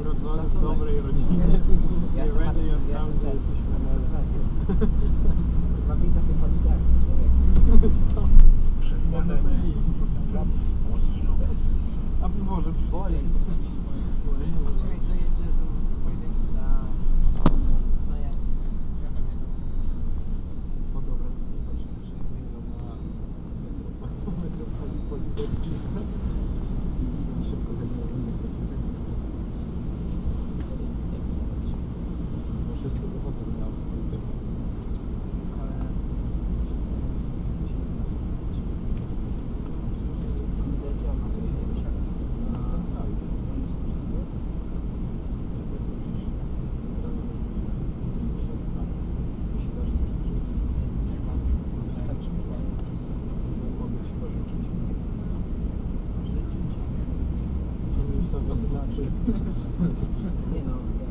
urodzony w dobrej rodzinie. Ja jestem artystą, ja jestem na... arystokracją. Chyba Bizak jest oligarchą, człowiek. Co? Lubelskiej. A może przy Woli. Czekaj, to jedzie do... Tak. To jest. O dobra, tutaj patrzę, wszyscy jadą na metropolii Politechnice. Szybko zajmują miejsce w Bo wszyscy wychodzą na Politechnice. Ale... Wielkie ono, to się wysiada. Na centralnie. Mogę ci pożyczyć. Znaczy? Nie no, ja.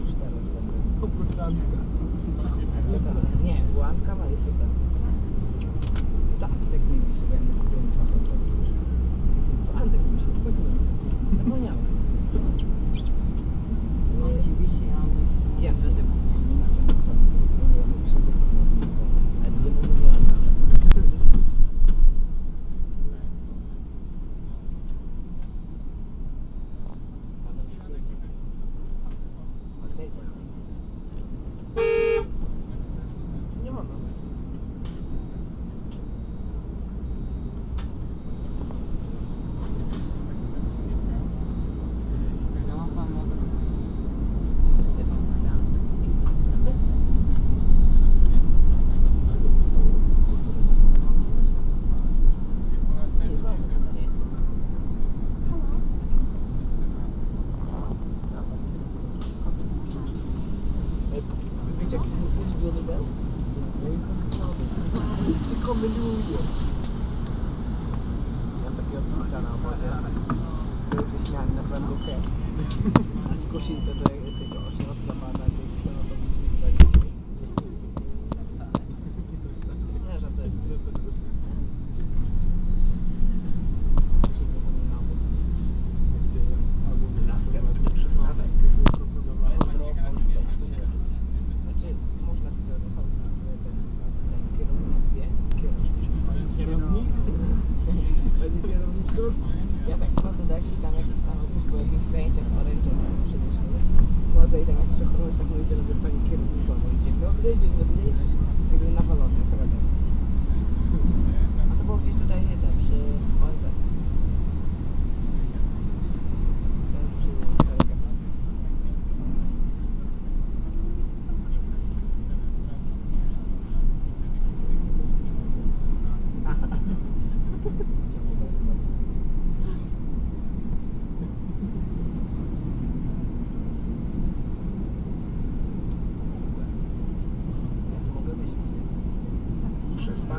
Już teraz będę. Opróczanka. A co tam? Nie, Błanka ma jest tam. Tak, tak mi się będę zdjęć Yang terkira tu makan apa saya Terus isinya anak dan Где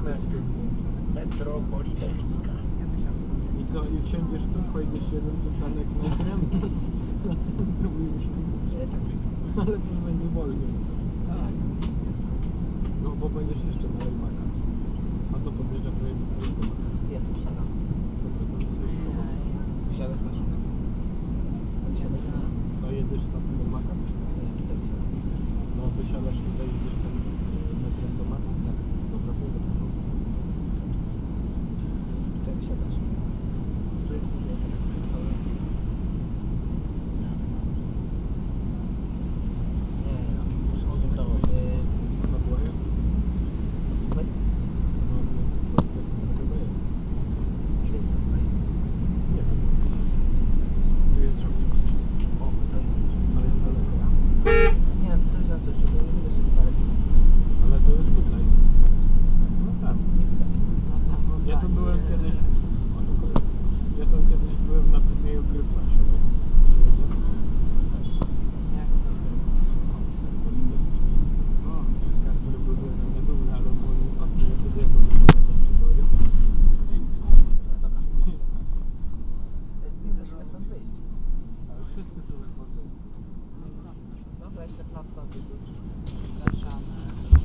Przystanek Metro Politechnika. Ja wysiadam. I co, i wsiądziesz tu, pojedziesz jeden przystanek metrem na centrum i tak. ale to już będzie wolniej. Tak. No bo będziesz jeszcze na Elmaka. A to podjeżdża prawie do całego Maka. Ja tu wsiadam. Dobra, to to. Wysiadasz na żółt. Wysiadasz na... To jedziesz na tego Maka? Nie, tutaj wysiadam. No wysiadasz tutaj, jedziesz tym musimy stąd wyjść. Ale wszyscy tu wychodzą. No, no, no. Dobra, jeszcze placka odbytu. Zapraszamy.